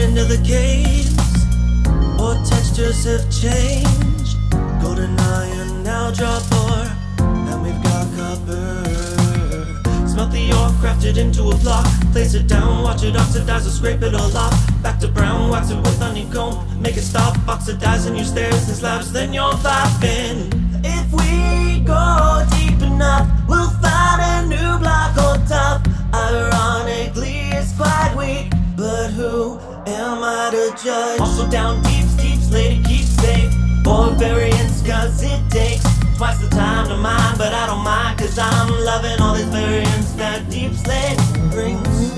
into the caves. Ore textures have changed. Golden iron now drop ore, and we've got copper. Smelt the ore, craft it into a block. Place it down, watch it oxidize or scrape it all off. Back to brown, wax it with honeycomb. Make it stop, oxidize and you stairs and slabs, then you're laughing. If we go deep enough, we'll judge? Also down deep, deepslate to safe. More variants, cause it takes twice the time to mine, but I don't mind, cause I'm loving all these variants that deepslate brings.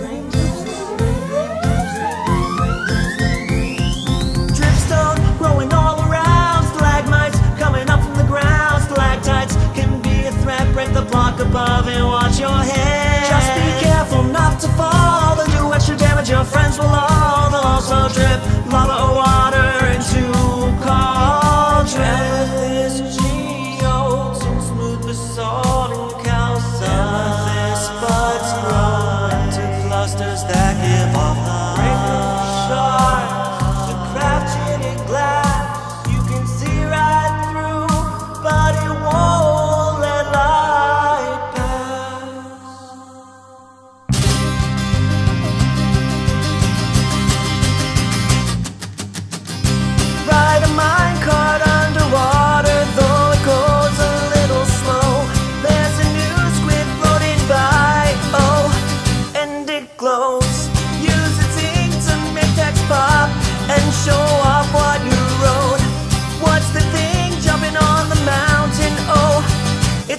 Dripstone growing all around, stalagmites coming up from the ground. Stalactites can be a threat, break the block above and watch your head. Just be careful not to fall, they'll do extra damage, your friends will all.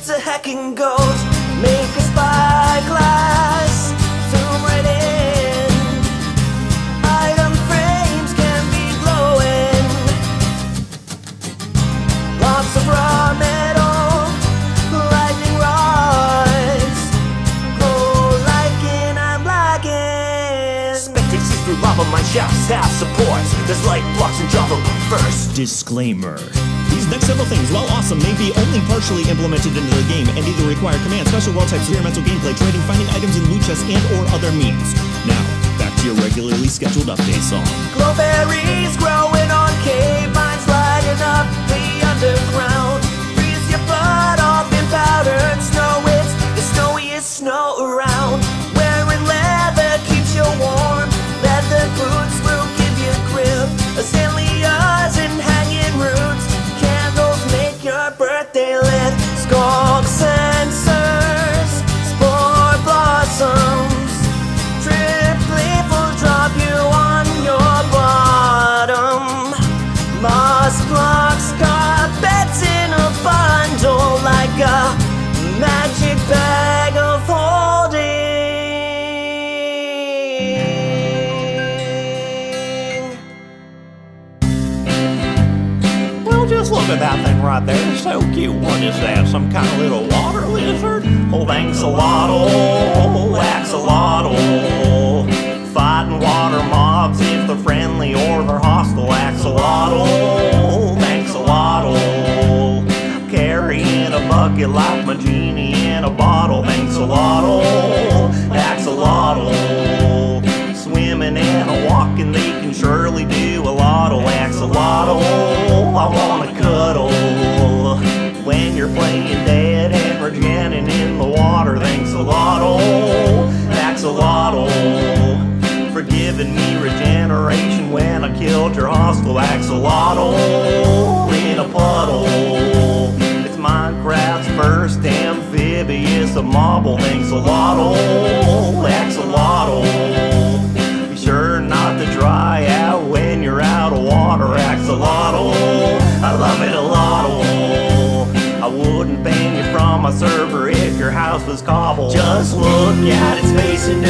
It's a hecking goat. My shafts have supports. There's light blocks in Java, but first, disclaimer. These next several things, while awesome, may be only partially implemented into the game and either require command, special world types, experimental gameplay, trading, finding items in loot chests, and or other means. Now, back to your regularly scheduled update song. Glowberries look at that thing right there. So cute. What is that? Some kind of little water lizard? Oh, axolotl, axolotl. Fighting water mobs if they're friendly or they're hostile. Axolotl, axolotl. Carrying a bucket like my genie in a bottle. Axolotl, axolotl. Swimming and walking, they can surely do a lot axolotl. I wanna cuddle axolotl, for giving me regeneration when I killed your hostile axolotl in a puddle. It's Minecraft's first amphibious marble. A oh, axolotl. Was cobbled. Just look at its face and